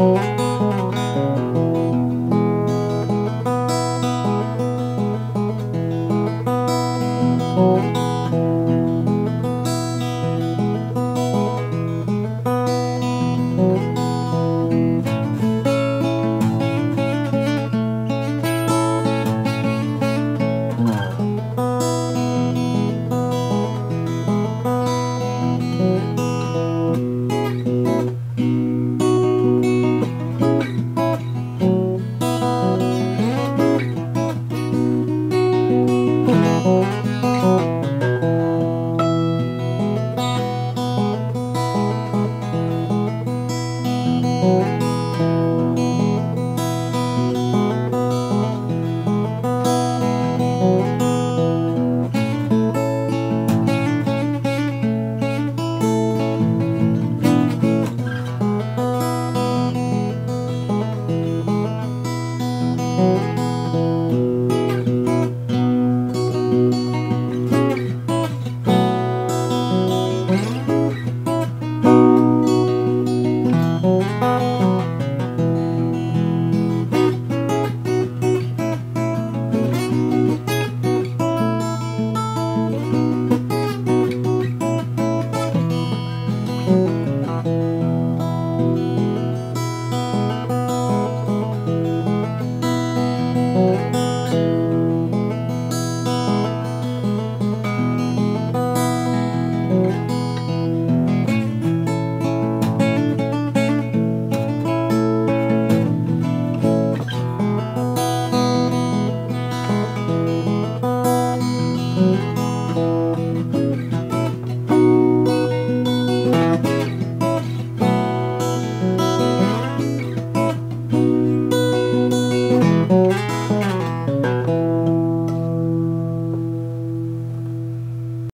you Música